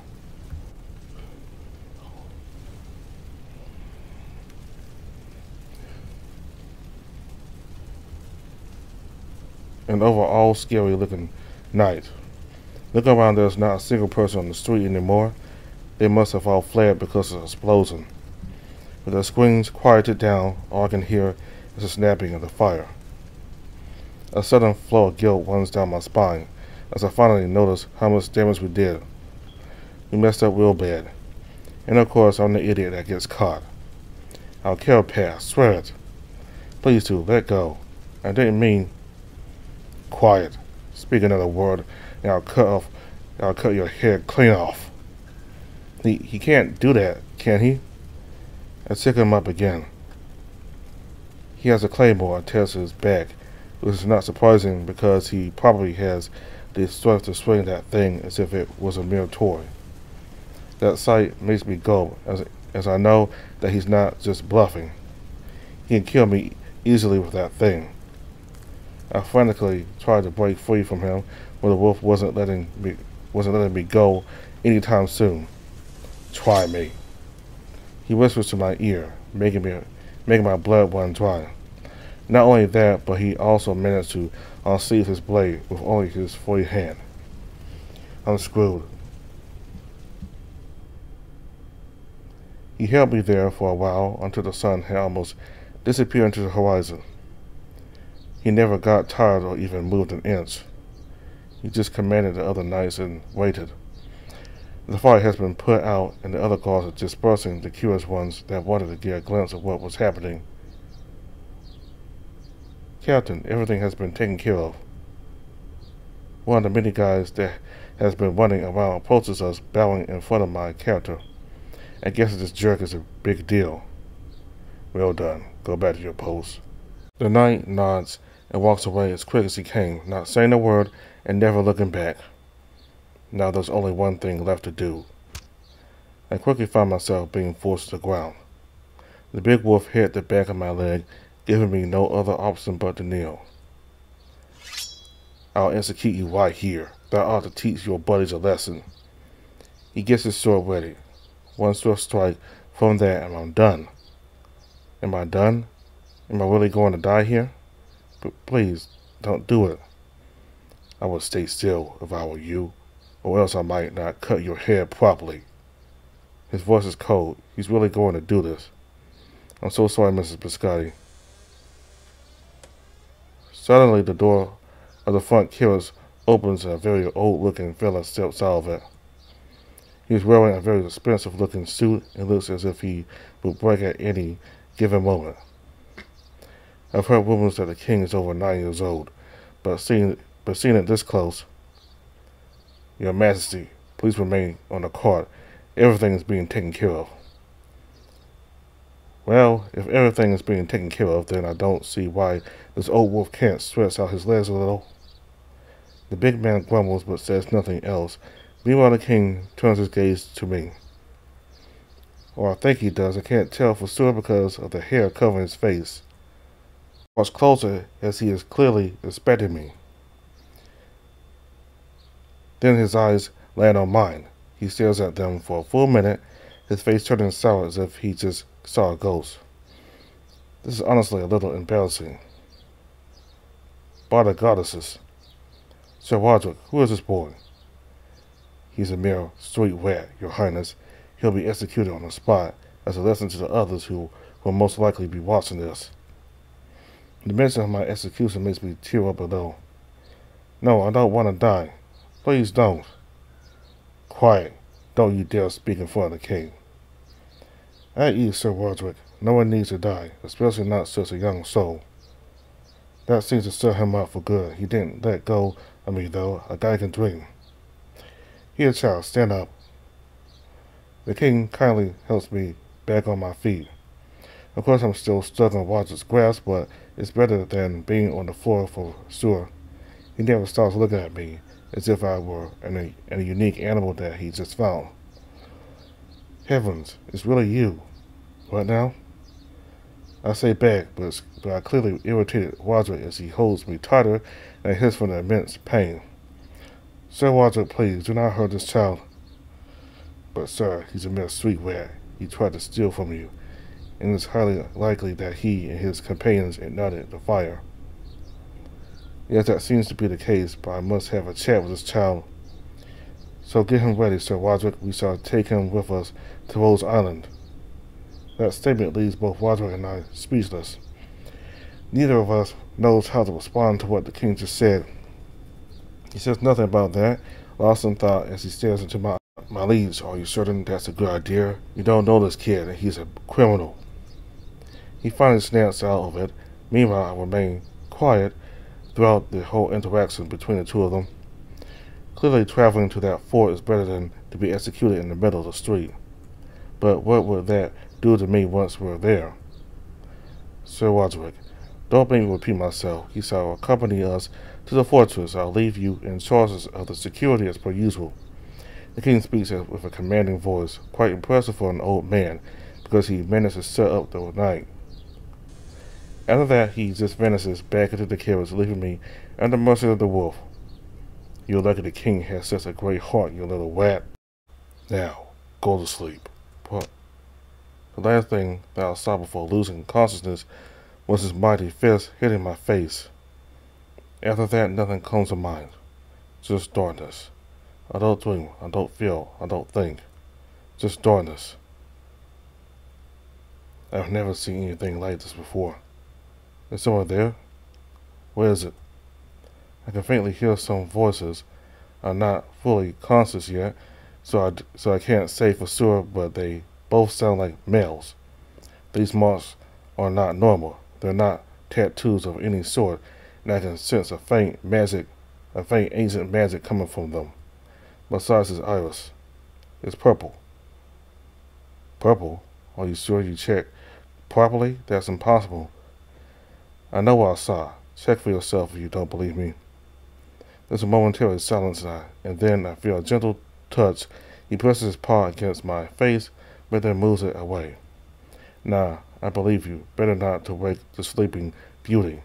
An overall scary looking knight. Look around, there's not a single person on the street anymore. They must have all fled because of the explosion. With the screams quieted down, all I can hear is the snapping of the fire. A sudden flow of guilt runs down my spine as I finally notice how much damage we did. We messed up real bad. And of course, I'm the idiot that gets caught. I'll kill Pat, swear it. Please do, let go. I didn't mean quiet. Speak another word, and I'll cut off I'll cut your head clean off. He he can't do that, can he? I took him up again. He has a claymore attached to his back, which is not surprising because he probably has the strength to swing that thing as if it was a mere toy. That sight makes me go, as, as I know that he's not just bluffing. He can kill me easily with that thing. I frantically tried to break free from him, but the wolf wasn't letting me wasn't letting me go anytime soon. Try me. He whispers to my ear, making me making my blood run dry. Not only that, but he also managed to unsheath his blade with only his free hand. I'm screwed. He held me there for a while until the sun had almost disappeared into the horizon. He never got tired or even moved an inch. He just commanded the other knights and waited. The fire has been put out and the other guards are dispersing the curious ones that wanted to get a glimpse of what was happening Captain, everything has been taken care of. One of the many guys that has been running around approaches us, bowing in front of my character. I guess this jerk is a big deal. Well done. Go back to your post. The knight nods and walks away as quick as he came, not saying a word and never looking back. Now there's only one thing left to do. I quickly found myself being forced to the ground. The big wolf hit the back of my leg giving me no other option but to kneel. I'll execute you right here. That ought to teach your buddies a lesson. He gets his sword ready. One swift strike from there and I'm done. Am I done? Am I really going to die here? But please, don't do it. I would stay still if I were you, or else I might not cut your hair properly. His voice is cold. He's really going to do this. I'm so sorry, Mrs. Biscotti. Suddenly, the door of the front carriage opens and a very old-looking fella steps out of it. He is wearing a very expensive-looking suit and looks as if he would break at any given moment. I've heard rumors that the king is over nine years old, but seeing, but seeing it this close, Your Majesty, please remain on the cart. Everything is being taken care of. Well, if everything is being taken care of, then I don't see why this old wolf can't stretch out his legs a little. The big man grumbles but says nothing else. Meanwhile, the king turns his gaze to me. Or I think he does. I can't tell for sure because of the hair covering his face. Much closer as he is clearly inspecting me. Then his eyes land on mine. He stares at them for a full minute, his face turning sour as if he just saw a ghost. This is honestly a little embarrassing. By the goddesses. Sir Roderick, who is this boy? He's a mere street rat, your highness. He'll be executed on the spot as a lesson to the others who will most likely be watching this. The mention of my execution makes me tear up a little. No, I don't want to die. Please don't. Quiet. Don't you dare speak in front of the king. At ease, Sir Roderick. No one needs to die, especially not such a young soul. That seems to set him up for good. He didn't let go of me, though. A guy can dream. Here, child, stand up. The king kindly helps me back on my feet. Of course, I'm still stuck on Roger's grasp, but it's better than being on the floor for sure. He never stops looking at me as if I were an, a, unique animal that he just found. Heavens, it's really you. What now? I say back, but, but I clearly irritated Roger as he holds me tighter and hiss from the immense pain. Sir Roger, please, do not hurt this child. But, sir, he's a mere sweet rat. He tried to steal from you, and it's highly likely that he and his companions ignited the fire. Yes, that seems to be the case, but I must have a chat with this child. So get him ready, Sir Roderick. We shall take him with us to Rose Island. That statement leaves both Roderick and I speechless. Neither of us knows how to respond to what the king just said. He says nothing about that, in thought as he stares into my my leaves. Are you certain that's a good idea? You don't know this kid, and he's a criminal. He finally snaps out of it. Meanwhile, I remain quiet throughout the whole interaction between the two of them. Clearly, traveling to that fort is better than to be executed in the middle of the street. But what would that do to me once we're there? Sir Roderick, don't make me repeat myself. He shall accompany us to the fortress. I'll leave you in charge of the security as per usual. The king speaks with a commanding voice, quite impressive for an old man, because he managed to set up the knight. After that, he just vanishes back into the carriage, leaving me at the mercy of the wolf. You're lucky the king has such a great heart, you little rat. Now, go to sleep. But the last thing that I saw before losing consciousness was his mighty fist hitting my face. After that, nothing comes to mind. Just darkness. I don't dream. I don't feel. I don't think. Just darkness. I've never seen anything like this before. Is someone there? Where is it? I can faintly hear some voices. I'm not fully conscious yet, so I, so I can't say for sure, but they both sound like males. These marks are not normal. They're not tattoos of any sort, and I can sense a faint magic, a faint ancient magic coming from them. Besides his iris, it's purple. Purple? Are you sure you checked properly? That's impossible. I know what I saw. Check for yourself if you don't believe me. There's a momentary silence, uh, and then I feel a gentle touch. He presses his paw against my face, but then moves it away. Nah, I believe you. Better not to wake the sleeping beauty.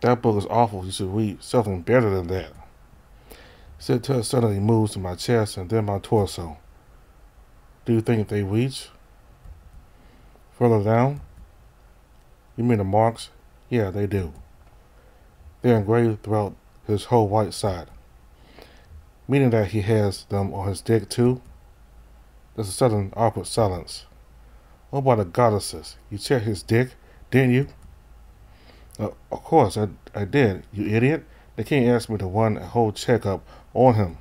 That book is awful. You should read something better than that. Said touch suddenly moves to my chest and then my torso. Do you think they reach? Further down? You mean the marks? Yeah, they do. They're engraved throughout his whole white side. Meaning that he has them on his dick too? There's a sudden awkward silence. What about the goddesses? You checked his dick, didn't you? Uh, of course, I, I did, you idiot. The king asked me to run a whole checkup on him.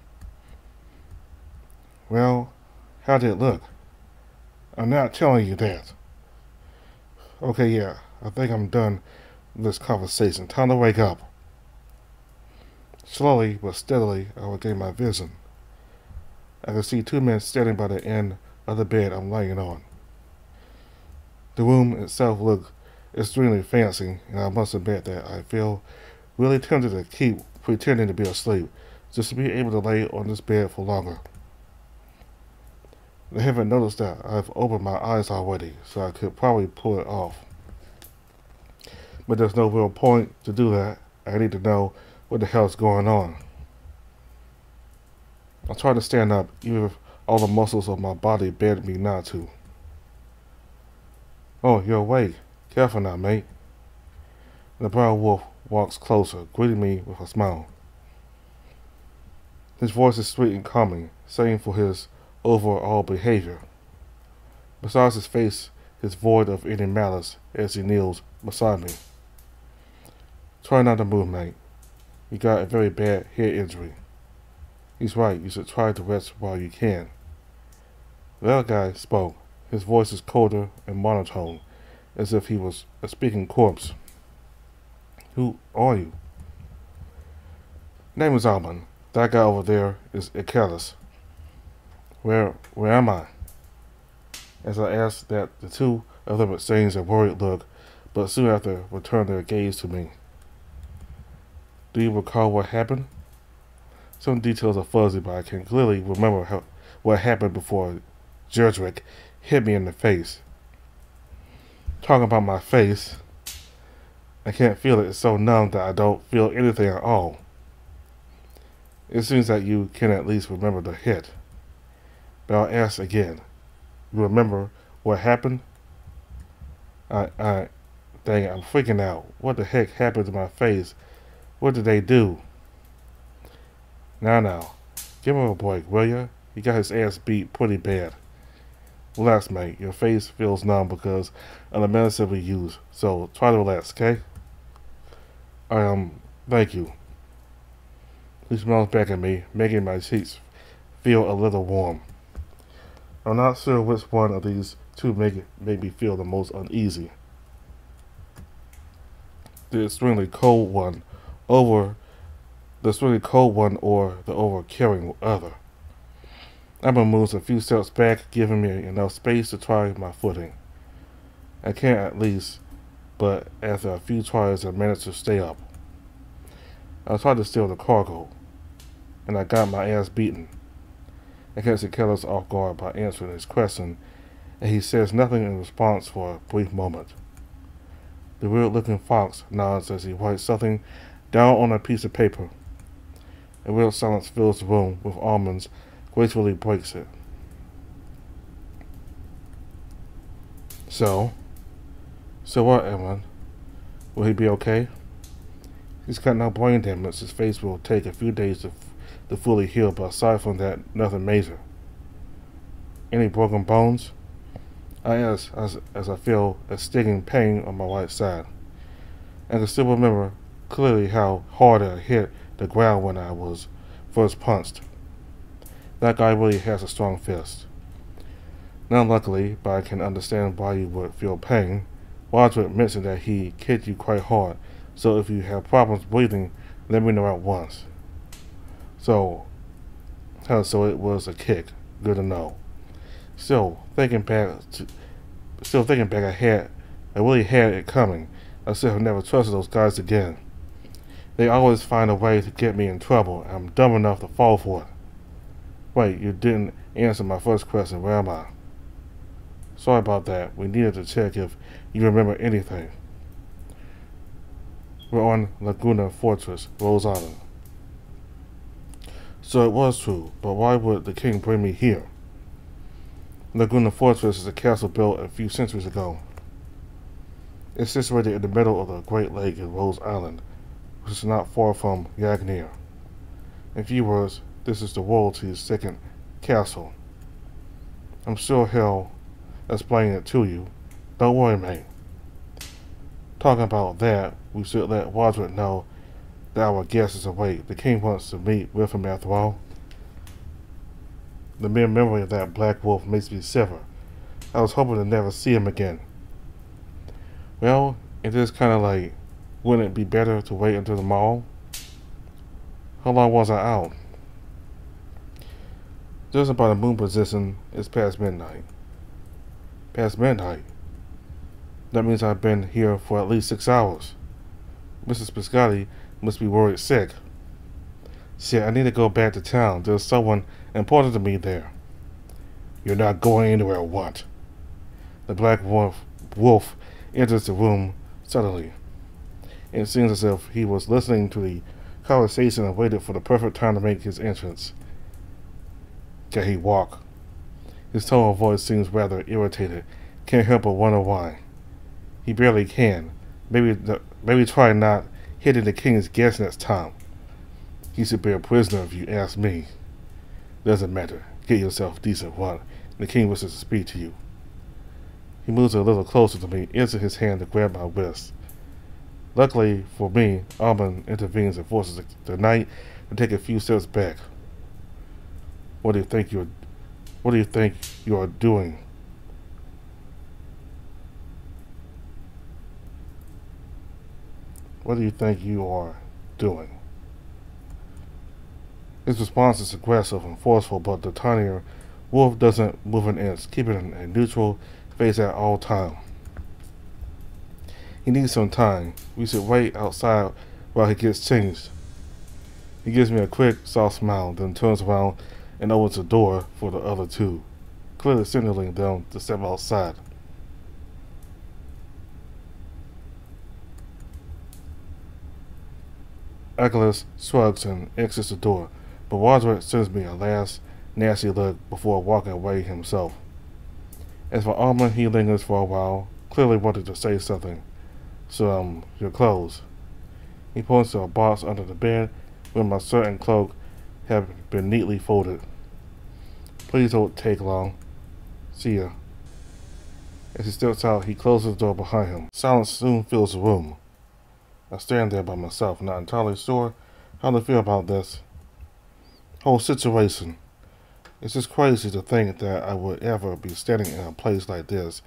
Well, how did it look? I'm not telling you that. Okay, yeah, I think I'm done this conversation. Time to wake up. Slowly but steadily, I regain my vision. I can see two men standing by the end of the bed I'm lying on. The room itself looked extremely fancy, and I must admit that I feel really tempted to keep pretending to be asleep just to be able to lay on this bed for longer. I haven't noticed that I've opened my eyes already, so I could probably pull it off. But there's no real point to do that. I need to know what the hell's going on. I try to stand up, even if all the muscles of my body beg me not to. Oh, you're awake. Careful now, mate. The brown wolf walks closer, greeting me with a smile. His voice is sweet and calming, same for his overall behavior. Besides his face is void of any malice as he kneels beside me. Try another move, mate. You got a very bad head injury. He's right, you should try to rest while you can. The other guy spoke. His voice is colder and monotone, as if he was a speaking corpse. Who are you? Name is Almond. That guy over there is Achilles. Where where am I? As I asked that the two of them exchanged a worried look, but soon after returned their gaze to me. Do you recall what happened? Some details are fuzzy, but I can clearly remember how, what happened before Roderick hit me in the face. Talking about my face, I can't feel it. It's so numb that I don't feel anything at all. It seems that you can at least remember the hit. But I'll ask again. You remember what happened? I, I, dang it, I'm freaking out. What the heck happened to my face? What did they do? Now, now, give him a break, will ya? He got his ass beat pretty bad. Relax, mate. Your face feels numb because of the medicine we use, so try to relax, okay? I, um, thank you. He smiles back at me, making my cheeks feel a little warm. I'm not sure which one of these two make, make me feel the most uneasy. The extremely cold one over the extremely cold one or the over caring other. Emma moves a few steps back, giving me enough space to try my footing. I can't at least, but after a few tries, I managed to stay up. I tried to steal the cargo, and I got my ass beaten. I catch Achilles off guard by answering his question, and he says nothing in response for a brief moment. The weird-looking fox nods as he writes something down on a piece of paper. A real silence fills the room with almonds gracefully breaks it. So, so what, Evelyn? Will he be okay? He's got no brain damage. His face will take a few days to, to fully heal, but aside from that, nothing major. Any broken bones? I ask as, as I feel a stinging pain on my right side. And I can still remember clearly how hard I hit the ground when I was first punched. That guy really has a strong fist. Not luckily, but I can understand why you would feel pain. Roderick mentioned that he kicked you quite hard, so if you have problems breathing, let me know at once. So, so it was a kick. Good to know. Still thinking back, to, still thinking back, I had, I really had it coming. I still have never trusted those guys again. They always find a way to get me in trouble. I'm dumb enough to fall for it. Wait, you didn't answer my first question. Where am I? Sorry about that. We needed to check if you remember anything. We're on Laguna Fortress, Rose Island. So it was true, but why would the king bring me here? Laguna Fortress is a castle built a few centuries ago. It's situated in the middle of the Great Lake in Rose Island, which is not far from Yagnir. In few words, this is the royalty's second castle. I'm sure he'll explain it to you. Don't worry, mate. Talking about that, we should let Roderick know that our guest is awake. The king wants to meet with him after all. The mere memory of that black wolf makes me shiver. I was hoping to never see him again. Well, it is kind of like, wouldn't it be better to wait until tomorrow? How long was I out? Just about the moon position, it's past midnight. Past midnight. That means I've been here for at least six hours. Mrs. Biscotti must be worried sick. See, I need to go back to town. There's someone important to me there. You're not going anywhere, what? The black wolf, wolf enters the room suddenly. It seems as if he was listening to the conversation and waited for the perfect time to make his entrance. Can he walk? His tone of voice seems rather irritated. Can't help but wonder why. He barely can. Maybe the, maybe try not hitting the king's guest next time. He should be a prisoner if you ask me. Doesn't matter. Get yourself decent one. The king wishes to speak to you. He moves a little closer to me, insert his hand to grab my wrist. Luckily for me, Almond intervenes and forces the knight to take a few steps back. What do you think you're what do you think you are doing? What do you think you are doing? His response is aggressive and forceful, but the tinier wolf doesn't move an inch, keeping a neutral face at all time. He needs some time. We should wait outside while he gets changed. He gives me a quick, soft smile, then turns around and opens the door for the other two, clearly signaling them to step outside. Achilles shrugs and exits the door, but Wadsworth sends me a last nasty look before walking away himself. As for Almond, he lingers for a while, clearly wanted to say something. So, um, your clothes. He points to a box under the bed where my shirt and cloak have been neatly folded. Please don't take long. See ya. As he steps out, he closes the door behind him. Silence soon fills the room. I stand there by myself, not entirely sure how to feel about this whole situation. It's just crazy to think that I would ever be standing in a place like this,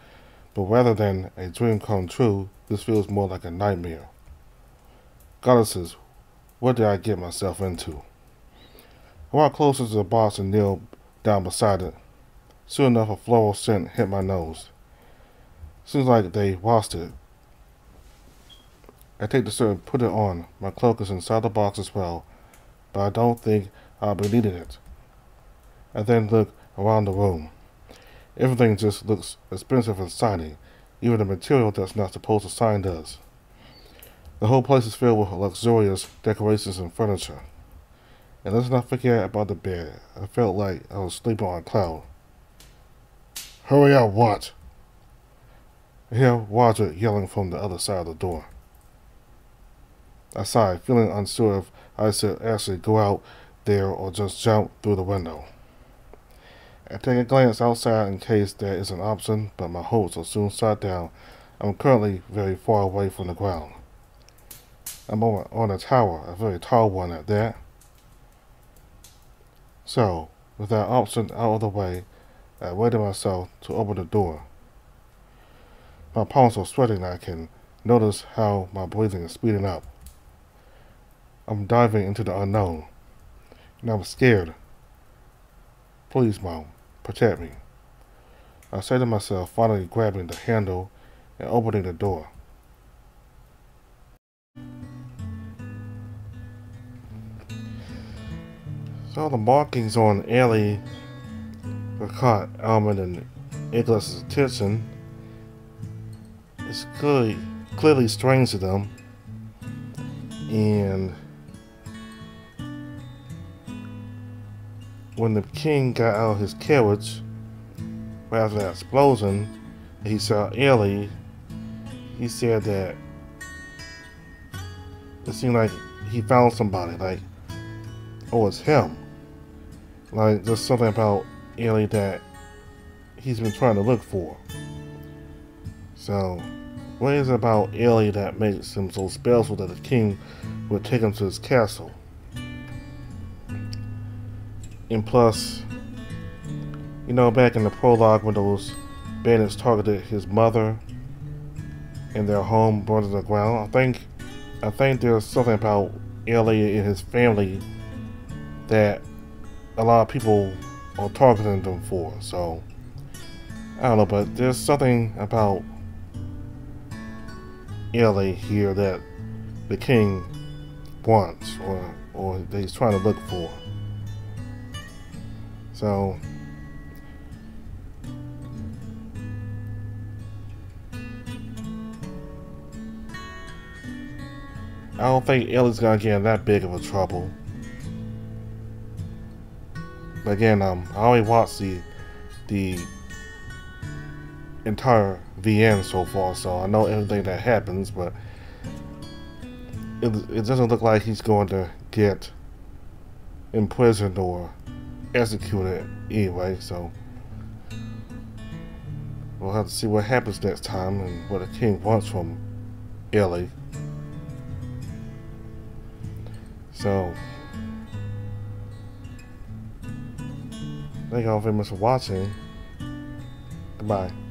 but rather than a dream come true, this feels more like a nightmare. Goddesses, what did I get myself into? I walked closer to the box and knelt down beside it. Soon enough, a floral scent hit my nose. Seems like they washed it. I take the shirt and put it on. My cloak is inside the box as well, but I don't think I'll be needing it. I then look around the room. Everything just looks expensive and shiny, even the material that's not supposed to shine does. The whole place is filled with luxurious decorations and furniture. And let's not forget about the bed. I felt like I was sleeping on a cloud. Hurry up, what? I hear Roger yelling from the other side of the door. I sighed, feeling unsure if I should actually go out there or just jump through the window. I take a glance outside in case there is an option, but my hopes are soon shot down. I'm currently very far away from the ground. I'm on, on a tower, a very tall one at that. So, with that option out of the way, I waited myself to open the door. My palms are sweating I can notice how my breathing is speeding up. I'm diving into the unknown, and I'm scared. Please, Mom, protect me. I say to myself, finally grabbing the handle and opening the door. So the markings on Ellie caught um, Almond and Nicholas's attention. It's clearly clearly strange to them. And when the king got out of his carriage after that explosion, he saw Ellie. He said that it seemed like he found somebody. Like, oh, it's him. Like there's something about Ellie that he's been trying to look for. So, what is it about Ellie that makes him so special that the king would take him to his castle? And plus, you know, back in the prologue when those bandits targeted his mother and their home burned to the ground, I think, I think there's something about Ellie and his family that a lot of people are targeting them for. So I don't know, but there's something about Ellie here that the king wants or or that he's trying to look for. So I don't think Ellie's gonna get in that big of a trouble. But again, um, I only watched the the entire VN so far, so I know everything that happens, but it, it doesn't look like he's going to get imprisoned or executed anyway, so we'll have to see what happens next time and what the king wants from Ellie. So, thank you all very much for watching. Goodbye.